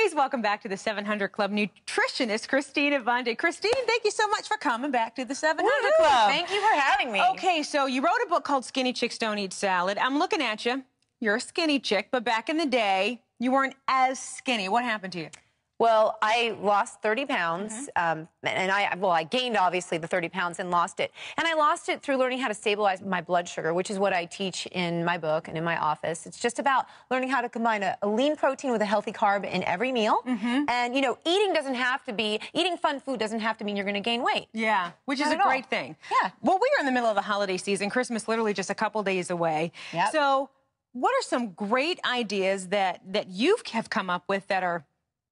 Please welcome back to the 700 Club nutritionist Christine Avanti. Christine, thank you so much for coming back to the 700 Club. Thank you for having me. Okay, so you wrote a book called Skinny Chicks Don't Eat Salad. I'm looking at you. You're a skinny chick, but back in the day, you weren't as skinny. What happened to you? Well, I lost 30 pounds, Mm-hmm. um, and I well, I gained obviously the 30 pounds and lost it, and I lost it through learning how to stabilize my blood sugar, which is what I teach in my book and in my office. It's just about learning how to combine a, a lean protein with a healthy carb in every meal, Mm-hmm. and you know, eating doesn't have to be eating fun food doesn't have to mean you're going to gain weight. Yeah, which is Not a at all. great thing. Yeah. Well, we are in the middle of the holiday season. Christmas literally just a couple days away. Yep. So, what are some great ideas that that you have come up with that are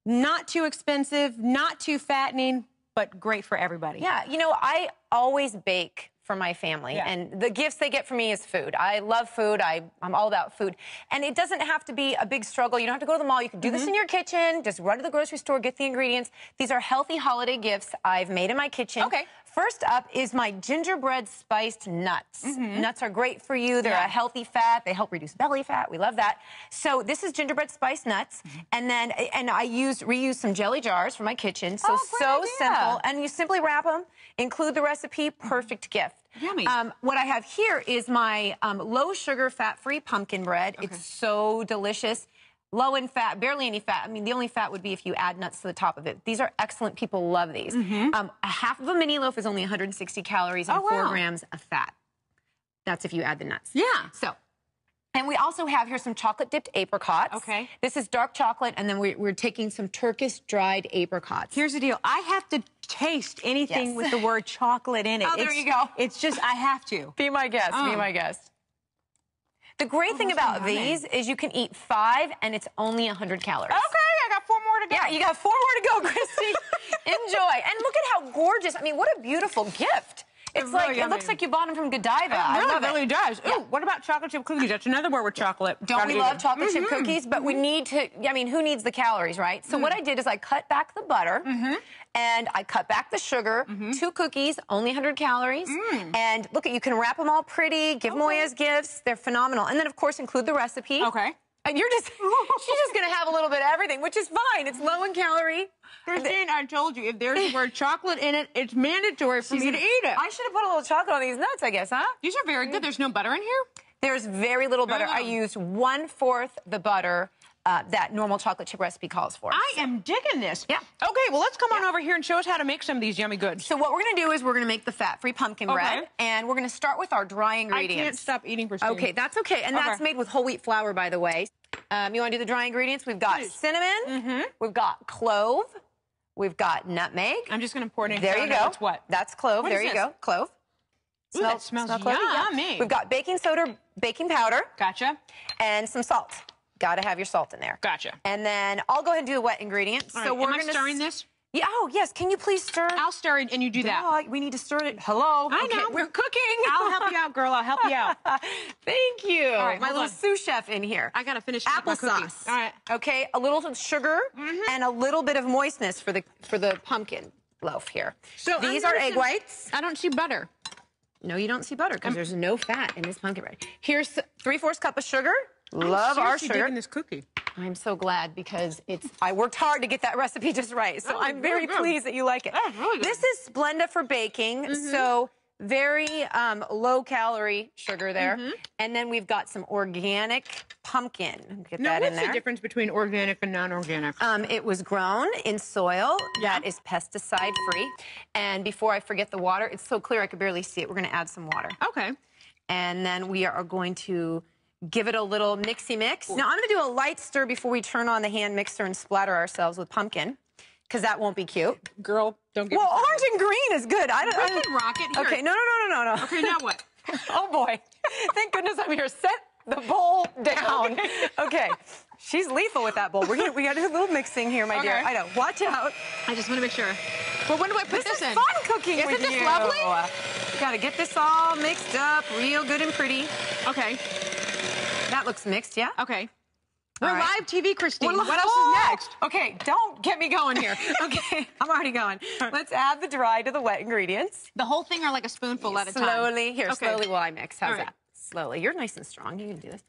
not too expensive, not too fattening, but great for everybody? Yeah, you know, I always bake for my family, Yeah. and the gifts they get from me is food. I love food. I, I'm all about food. And it doesn't have to be a big struggle. You don't have to go to the mall. You can do this Mm-hmm. in your kitchen. Just run to the grocery store, get the ingredients. These are healthy holiday gifts I've made in my kitchen. Okay. First up is my gingerbread spiced nuts. Nuts are great for you. They're Mm-hmm. Yeah. a healthy fat. They help reduce belly fat. We love that. So this is gingerbread spiced nuts, Mm-hmm. and then and I used reuse some jelly jars from my kitchen. So Oh, so idea. simple, and you simply wrap them, include the recipe. Perfect gift. Yummy. Um, what I have here is my um, low sugar, fat free pumpkin bread. It's so delicious. Low in fat, barely any fat. I mean, the only fat would be if you add nuts to the top of it. These are excellent. People love these. Um, a half of a mini loaf is only 160 calories and. Oh, four wow. grams of fat. That's if you add the nuts. Yeah. So, and we also have here some chocolate dipped apricots. Okay. This is dark chocolate, and then we, we're taking some Turkish dried apricots. Here's the deal. I have to taste anything Yes. with the word chocolate in it. Oh, there It's- you go. It's just I have to. Be my guest. Be Oh. my guest. The great thing about these is you can eat five, and it's only 100 calories. Okay, I got four more to go. Yeah, you got four more to go, Kristi. Enjoy. And look at how gorgeous. I mean, what a beautiful gift. It's It's like, really it looks like you bought them from Godiva. I really, really it. does. Yeah. Ooh, what about chocolate chip cookies? That's another word with chocolate. Don't Gotta we love chocolate chip Mhm. cookies? But we mm-hmm. need to, I mean, who needs the calories, right? So what mm. I did is I cut back the butter mm-hmm. and I cut back the sugar. Mm-hmm. Two cookies, only 100 calories. Mm. And look at, you can wrap them all pretty, give them away as gifts. They're phenomenal. And then, of course, include the recipe. Okay. And you're just, she's just gonna have a little bit of everything, which is fine. It's low in calorie. Christine, I told you, if there's the word chocolate in it, it's mandatory for me to eat it. I should have put a little chocolate on these nuts, I guess, huh? These are very good. There's no butter in here? There's very little butter. I used one fourth the butter uh, that normal chocolate chip recipe calls for. I am digging this. Yeah. Okay, well, let's come on over here and show us how to make some of these yummy goods. So what we're gonna do is we're gonna make the fat-free pumpkin bread, and we're gonna start with our dry ingredients. I can't stop eating, Christine. Okay, that's okay, and that's made with whole wheat flour, by the way. Um, you want to do the dry ingredients? We've got Please. cinnamon, Mm-hmm. we've got clove, we've got nutmeg. I'm just going to pour it in. There you go. It's what? That's clove. What there you this? go. Clove. Ooh, that smells clovey? Yeah. yummy. We've got baking soda, baking powder, Gotcha. and some salt. Got to have your salt in there. Gotcha. And then I'll go ahead and do the wet ingredients. All so right, we're gonna stirring s- this? Yeah. Oh yes. Can you please stir? I'll stir it and you do that. We need to stir it. Hello. I Okay, know. We're cooking. I'll help you out, girl. I'll help you out. Thank you. All right, My little on. sous chef in here. I got to finish. Applesauce. All right. Okay. A little sugar mm-hmm. and a little bit of moistness for the for the pumpkin loaf here. So these I'm are egg whites. I don't see butter. No, you don't see butter because there's no fat in this pumpkin bread. Here's three fourths cup of sugar. Love our sugar. digging this cookie. I'm so glad because it's. I worked hard to get that recipe just right, so Oh, I'm very pleased that you like it. Really. This is Splenda for baking, so very um, low calorie sugar there, and then we've got some organic pumpkin. Get Now, that what's in there. the difference between organic and non-organic? Um, it was grown in soil that is pesticide free, and before I forget the water, it's so clear I could barely see it. We're going to add some water, okay. and then we are going to. Give it a little mixy mix. Now I'm to do a light stir before we turn on the hand mixer and splatter ourselves with pumpkin, because that won't be cute. Girl, don't get Well, orange and green is good. I don't. I can rock it. Here. Okay, no, no, no, no, no, no. Okay, now what? oh boy, thank goodness I'm here. Set the bowl down. okay, she's lethal with that bowl. We're gonna, we got do a little mixing here, my dear. Okay. I know. Watch out. I just want to make sure. Well, when do I put This this, is in? fun cooking Isn't this you. lovely? Got to get this all mixed up, real good and pretty. Okay. That looks mixed, yeah. Okay. We're right. live TV, Christine. Well, what else is next? Okay, don't get me going here. Okay, I'm already going. Let's add the dry to the wet ingredients. The whole thing or like a spoonful at a time? Slowly. Here, Okay. slowly while I mix. How's right. that? Slowly. You're nice and strong. You can do this.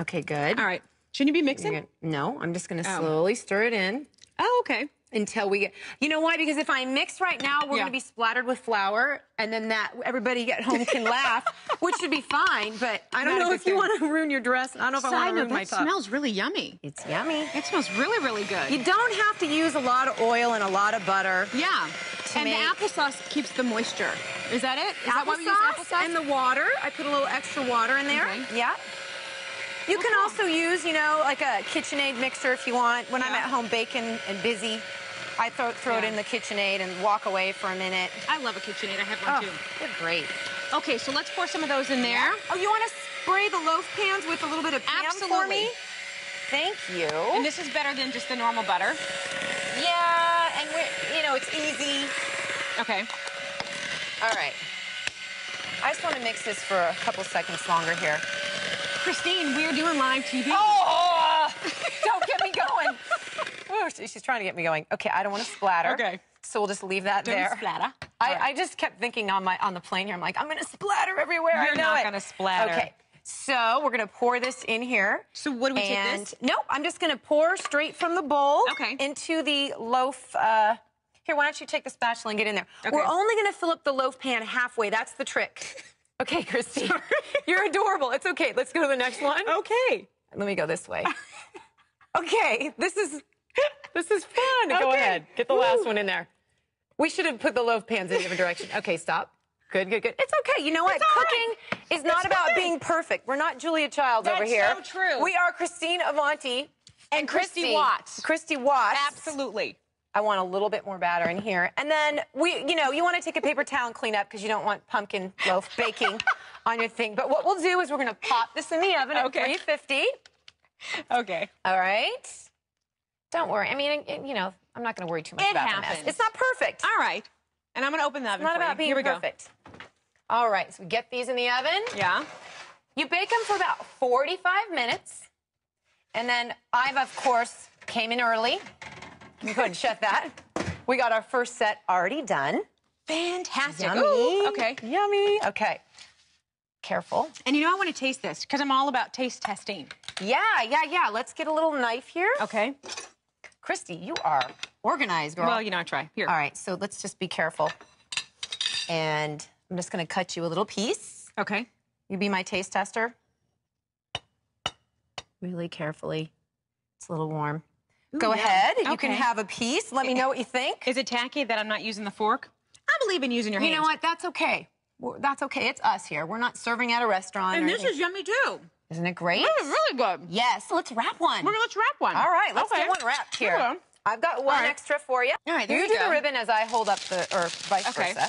Okay, good. All right. Shouldn't you be mixing? Gonna- no, I'm just going to Oh. slowly stir it in. Oh, okay. until we get. You know why? Because if I mix right now, we're Yeah. going to be splattered with flour, and then that everybody at home can laugh, which should be fine. But I don't know if you want to ruin your dress. I don't know if I want to note, ruin my that top. smells really yummy. It's yummy. It smells really, really good. You don't have to use a lot of oil and a lot of butter. yeah. To And the applesauce keeps the moisture. Is that it? Is that why we use applesauce? and the water. I put a little extra water in there. Okay. Yeah. You can also use, you know, like a KitchenAid mixer if you want. When I'm at home baking and busy, I throw, throw it in the KitchenAid and walk away for a minute. I love a KitchenAid. I have one Oh, too. they're great. Okay, so let's pour some of those in there. Oh, you want to spray the loaf pans with a little bit of Pam for Absolutely. me? Thank you. And this is better than just the normal butter. yeah, and we're, you know, it's easy. Okay. All right. I just want to mix this for a couple seconds longer here. Christine, we're doing live TV. Oh, don't get me going. She's trying to get me going. Okay, I don't want to splatter. Okay. So we'll just leave that Don't there. splatter. I, right. I just kept thinking on my on the plane here. I'm like, I'm gonna splatter everywhere. I You're know not it. gonna splatter. Okay. So we're gonna pour this in here. So what do we take this? nope, I'm just gonna pour straight from the bowl Okay. into the loaf. Uh, here, why don't you take the spatula and get in there? Okay. We're only gonna fill up the loaf pan halfway. That's the trick. Okay, Kristi. You're adorable. It's okay. Let's go to the next one. Okay. Let me go this way. okay, this is this is fun. Go ahead. Get the last one in there. We should have put the loaf pans in a different direction. Okay, stop. Good, good, good. It's okay. You know what? Cooking right. is not It's about fine. being perfect. We're not Julia Childs over here. That's so true. We are Christine Avanti And Kristi Kristi Watts. Kristi Watts. Absolutely. I want a little bit more batter in here. And then we, you know, you want to take a paper towel and clean up because you don't want pumpkin loaf baking on your thing. But what we'll do is we're going to pop this in the oven at Okay. 350. Okay. All right. Don't worry. I mean, it- you know, I'm not going to worry too much It about the happens. mess. It's not perfect. All right. And I'm going to open the oven It's not for about you. being Here we perfect. All right. So we get these in the oven. Yeah. You bake them for about 45 minutes. And then I've, of course, came in early. Go ahead and shut that. We got our first set already done. Fantastic. Yummy. Ooh, okay. Yummy. Okay. Careful. And you know, I want to taste this because I'm all about taste testing. Yeah, yeah, yeah. Let's get a little knife here. Okay. Kristi, you are organized, girl. Well, you know, I try. Here. All right, so let's just be careful. And I'm just going to cut you a little piece. Okay. You be my taste tester. Really carefully. It's a little warm. Go yum. ahead. You can have a piece. Let me know what you think. Is it tacky that I'm not using the fork? I believe in using your hands. You know what? That's okay. That's okay. It's us here. We're not serving at a restaurant. And this anything. is yummy too. Isn't it great? This is really good. Yes. Let's wrap one. We're gonna let's wrap one. All right, let's okay. get one wrapped here. Okay. I've got one right. extra for you. All right, there you you do go. the ribbon as I hold up the, or vice Okay. versa.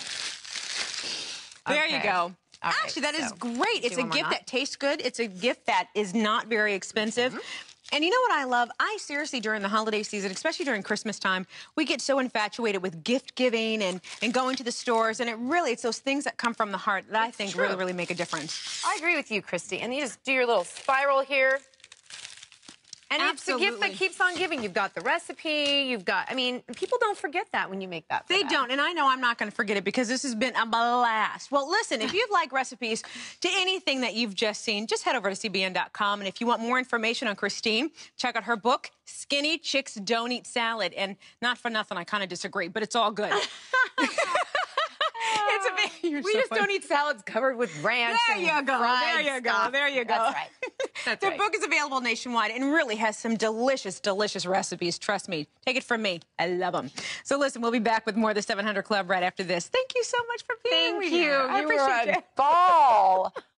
There you go. All right, Actually, that is so great. It's a gift that tastes good. It's a gift that is not very expensive. Mm-hmm. And you know what I love? I seriously, during the holiday season, especially during Christmas time, we get so infatuated with gift giving and, and going to the stores. And it really, it's those things that come from the heart that I think true. really, really make a difference. I agree with you, Kristi. And you just do your little spiral here. And it's the gift that keeps on giving. You've got the recipe. You've got, I mean, people don't forget that when you make that. They don't, and I know I'm not going to forget it because this has been a blast. Well, listen, if you'd like recipes to anything that you've just seen, just head over to CBN.com. And if you want more information on Christine, check out her book, Skinny Chicks Don't Eat Salad. And not for nothing, I kind of disagree, but it's all good. it's a you're We so just funny. don't eat salads covered with ranch. There you go. There you go. stuff. There you go. That's right. That's the right. book is available nationwide and really has some delicious, delicious recipes. Trust me. Take it from me. I love them. So listen, we'll be back with more of the 700 Club right after this. Thank you so much for being here. Thank here. you. I you appreciate were a ball